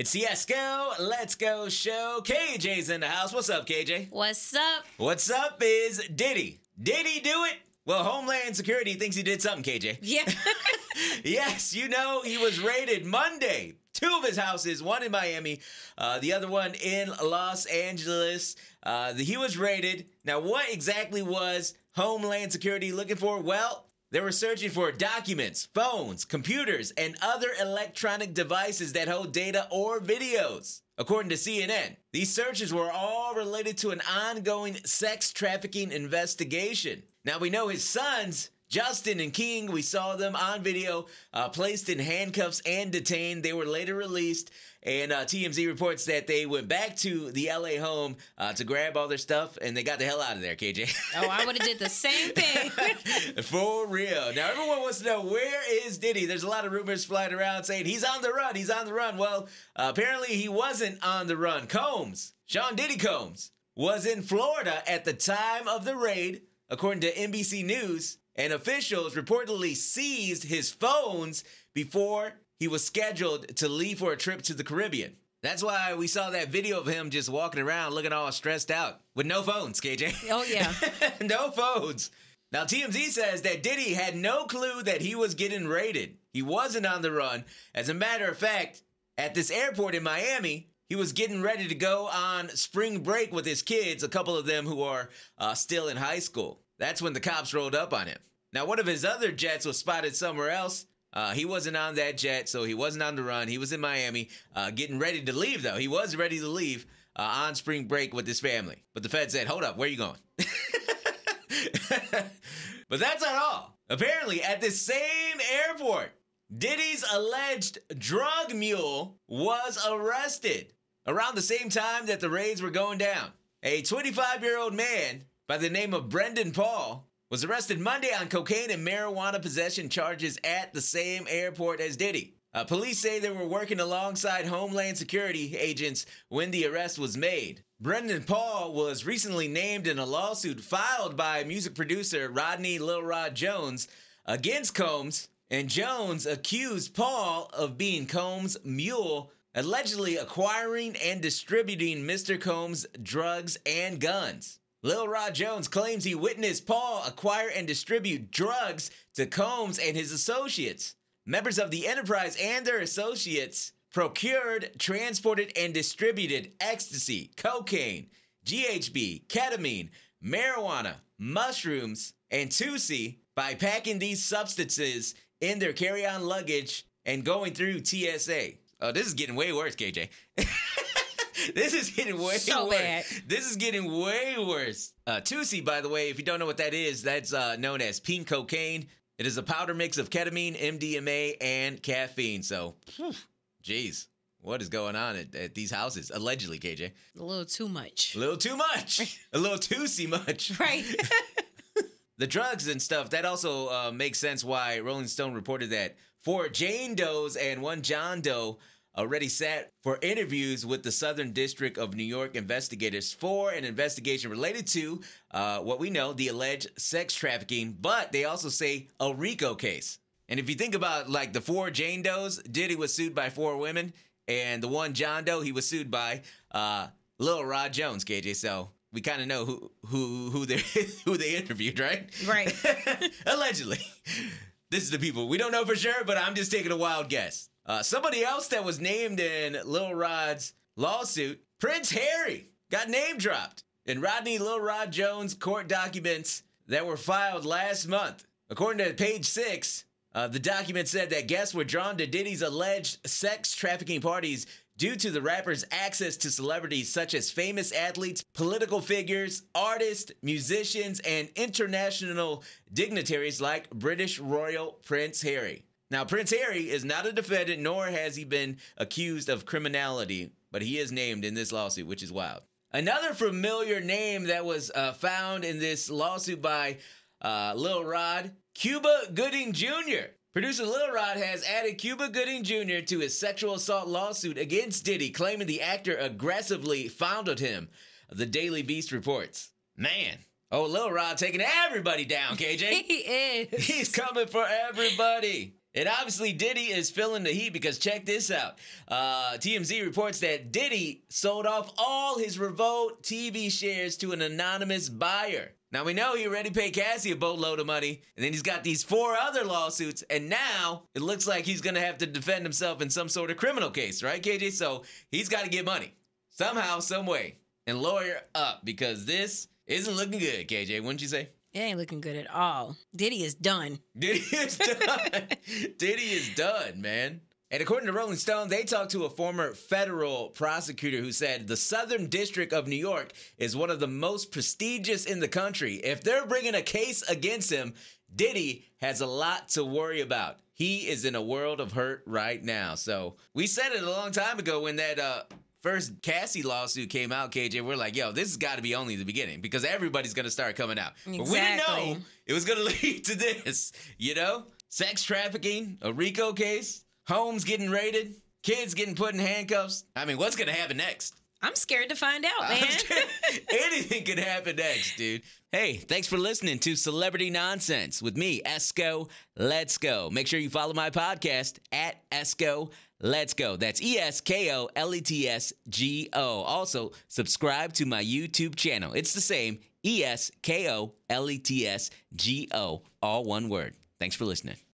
It's the Esko, Let's Go show. KJ's in the house. What's up, KJ? What's up? What's up is Diddy. Did he do it? Well, Homeland Security thinks he did something, KJ. Yeah. yes, you know, he was raided Monday. Two of his houses, one in Miami, uh, the other one in Los Angeles. Uh, he was raided. Now, what exactly was Homeland Security looking for? Well, they were searching for documents, phones, computers, and other electronic devices that hold data or videos. According to CNN, these searches were all related to an ongoing sex trafficking investigation. Now we know his sons Justin and King, we saw them on video, uh, placed in handcuffs and detained. They were later released, and uh, TMZ reports that they went back to the LA home uh, to grab all their stuff, and they got the hell out of there. KJ. Oh, I would have did the same thing. For real. Now everyone wants to know where is Diddy. There's a lot of rumors flying around saying he's on the run. He's on the run. Well, apparently he wasn't on the run. Combs, Sean Diddy Combs, was in Florida at the time of the raid, according to NBC News and officials reportedly seized his phones before he was scheduled to leave for a trip to the Caribbean. That's why we saw that video of him just walking around looking all stressed out with no phones, KJ. Oh, yeah. no phones. Now, TMZ says that Diddy had no clue that he was getting raided. He wasn't on the run. As a matter of fact, at this airport in Miami, he was getting ready to go on spring break with his kids, a couple of them who are uh, still in high school. That's when the cops rolled up on him. Now, one of his other jets was spotted somewhere else. Uh, he wasn't on that jet, so he wasn't on the run. He was in Miami, uh, getting ready to leave, though. He was ready to leave uh, on spring break with his family. But the Fed said, hold up, where are you going? but that's not all. Apparently, at the same airport, Diddy's alleged drug mule was arrested around the same time that the raids were going down. A 25 year old man by the name of Brendan Paul was arrested Monday on cocaine and marijuana possession charges at the same airport as Diddy. Uh, police say they were working alongside Homeland Security agents when the arrest was made. Brendan Paul was recently named in a lawsuit filed by music producer Rodney Lil Rod Jones against Combs, and Jones accused Paul of being Combs' mule, allegedly acquiring and distributing Mr. Combs' drugs and guns. Lil Rod Jones claims he witnessed Paul acquire and distribute drugs to Combs and his associates. Members of the enterprise and their associates procured, transported, and distributed ecstasy, cocaine, GHB, ketamine, marijuana, mushrooms, and Tusi by packing these substances in their carry on luggage and going through TSA. Oh, this is getting way worse, KJ. this is getting way So worse. bad. This is getting way worse. Uh, Tusi, by the way, if you don't know what that is, that's uh, known as pink cocaine. It is a powder mix of ketamine, MDMA, and caffeine. So, jeez, what is going on at, at these houses? Allegedly, KJ. A little too much. A little too much. a little Tusi much. Right. The drugs and stuff, that also uh, makes sense why Rolling Stone reported that four Jane Does and one John Doe already sat for interviews with the Southern District of New York investigators for an investigation related to uh, what we know, the alleged sex trafficking, but they also say a RICO case. And if you think about like the four Jane Does, Diddy was sued by four women, and the one John Doe, he was sued by uh, Lil Rod Jones, KJ. So we kind of know who who who they who they interviewed, right? Right. Allegedly. This is the people. We don't know for sure, but I'm just taking a wild guess. Uh, somebody else that was named in Lil Rod's lawsuit, Prince Harry, got name dropped in Rodney Lil Rod Jones court documents that were filed last month. According to page six, uh, the document said that guests were drawn to Diddy's alleged sex trafficking parties due to the rapper's access to celebrities such as famous athletes, political figures, artists, musicians, and international dignitaries like British royal Prince Harry. Now, Prince Harry is not a defendant, nor has he been accused of criminality, but he is named in this lawsuit, which is wild. Another familiar name that was uh, found in this lawsuit by uh, Lil Rod, Cuba Gooding Jr. Producer Lil Rod has added Cuba Gooding Jr. to his sexual assault lawsuit against Diddy, claiming the actor aggressively fondled him. The Daily Beast reports. Man, oh, Lil Rod taking everybody down, KJ. he is. He's coming for everybody. And obviously, Diddy is feeling the heat because check this out. Uh, TMZ reports that Diddy sold off all his Revolt TV shares to an anonymous buyer. Now, we know he already paid Cassie a boatload of money, and then he's got these four other lawsuits, and now it looks like he's going to have to defend himself in some sort of criminal case, right, KJ? So he's got to get money somehow, some way, and lawyer up because this isn't looking good, KJ, wouldn't you say? It ain't looking good at all. Diddy is done. Diddy is done. Diddy is done, man. And according to Rolling Stone, they talked to a former federal prosecutor who said the Southern District of New York is one of the most prestigious in the country. If they're bringing a case against him, Diddy has a lot to worry about. He is in a world of hurt right now. So we said it a long time ago when that uh, first Cassie lawsuit came out, KJ, we're like, yo, this has got to be only the beginning because everybody's going to start coming out. But we didn't know it was going to lead to this, you know? Sex trafficking, a RICO case, homes getting raided, kids getting put in handcuffs. I mean, what's going to happen next? I'm scared to find out, man. Anything could happen next, dude. Hey, thanks for listening to Celebrity Nonsense with me, Esko. Let's go. Make sure you follow my podcast at Esko. Let's go. That's E S K O L E T S G O. Also, subscribe to my YouTube channel. It's the same E S K O L E T S G O, all one word. Thanks for listening.